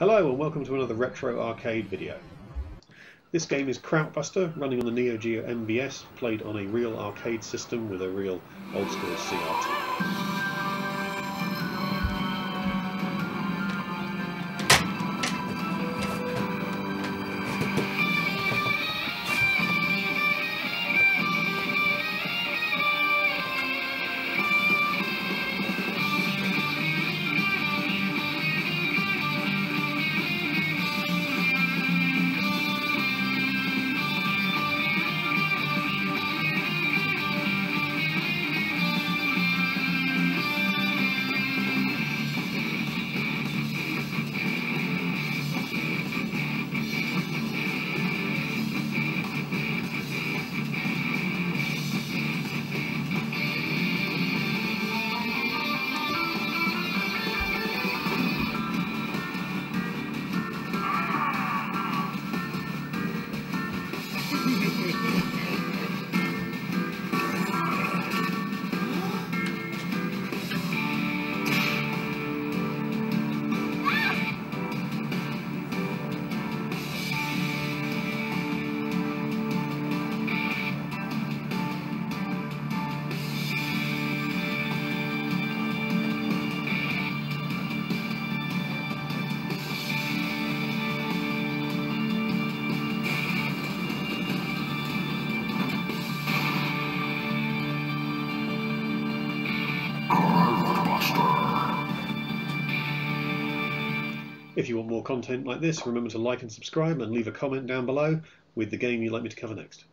Hello and welcome to another Retro Arcade video. This game is Krautbuster, running on the Neo Geo MVS, played on a real arcade system with a real old school CRT. If you want more content like this, remember to like and subscribe and leave a comment down below with the game you'd like me to cover next.